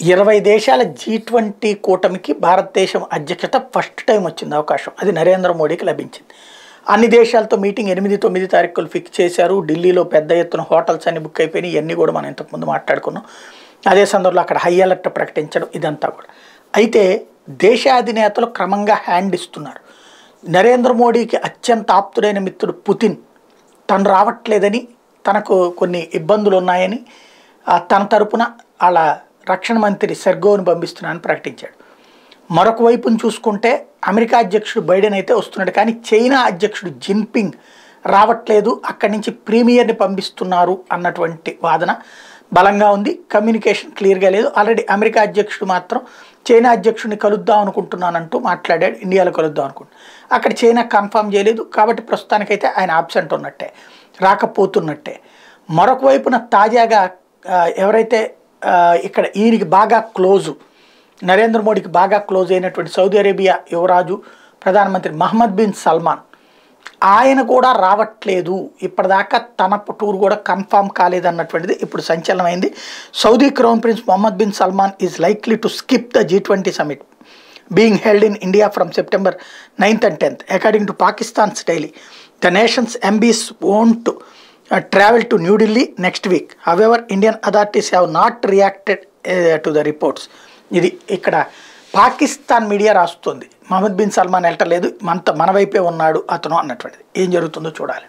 ఇరవై దేశాల G twenty కూటమికి భారతదేశం అధ్యక్షత ఫస్ట్ టైం వచ్చింది అవకాశం. అది నరేంద్ర మోడీకి లభించింది. అన్ని దేశాలతో మీటింగ్ ఎనిమిది తొమ్మిది తారీఖులు ఫిక్స్ చేశారు. ఢిల్లీలో పెద్ద ఎత్తున హోటల్స్ అన్ని బుక్ అయిపోయినాయి. ఇవన్నీ కూడా మనం ఇంతకుముందు మాట్లాడుకున్నాం. అదే సందర్భంలో అక్కడ హై అలర్ట్ ప్రకటించడం ఇదంతా కూడా. అయితే దేశాధినేతలు క్రమంగా హ్యాండ్ ఇస్తున్నారు. నరేంద్ర మోడీకి అత్యంత ఆప్తుడైన మిత్రుడు పుతిన్ తను రావట్లేదని తనకు కొన్ని ఇబ్బందులు ఉన్నాయని తన తరపున అలా రక్షణ మంత్రి సెర్గోను పంపిస్తున్నానని ప్రకటించాడు. మరొక వైపును చూసుకుంటే అమెరికా అధ్యక్షుడు బైడెన్ అయితే వస్తున్నాడు. కానీ చైనా అధ్యక్షుడు జిన్పింగ్ రావట్లేదు. అక్కడి నుంచి ప్రీమియర్ని పంపిస్తున్నారు అన్నటువంటి వాదన బలంగా ఉంది. కమ్యూనికేషన్ క్లియర్గా లేదు. ఆల్రెడీ అమెరికా అధ్యక్షుడు మాత్రం చైనా అధ్యక్షుడిని కలుద్దాం అనుకుంటున్నానంటూ మాట్లాడాడు. ఇండియాలో కలుద్దాం అనుకుంటున్నాను అక్కడ చైనా కన్ఫర్మ్ చేయలేదు. కాబట్టి ప్రస్తుతానికైతే ఆయన ఆబ్సెంట్ ఉన్నట్టే రాకపోతున్నట్టే. మరొక వైపున తాజాగా ఎవరైతే ఇక్కడ ఈయనకి బాగా క్లోజు. నరేంద్ర మోడీకి బాగా క్లోజ్ అయినటువంటి సౌదీ అరేబియా యువరాజు ప్రధానమంత్రి మహమ్మద్ బిన్ సల్మాన్. ఆయన కూడా రావట్లేదు. ఇప్పటిదాకా తన టూర్ కూడా కన్ఫామ్ కాలేదన్నటువంటిది ఇప్పుడు సంచలనమైంది. Saudi crown prince Mohammed bin Salman is likely to skip the G twenty summit being held in India from September ninth and tenth according to Pakistan's daily the Nation's MBS travel to New Delhi next week however Indian authorities have not reacted to the reports ఇది ఇక్కడ Pakistan media రాస్తుంది. Mohammed bin Salman వెళ్ళటలేదు మనతో మన వైపే ఉన్నాడు అతను అన్నటువంటిది. ఏం జరుగుతుందో చూడాలి.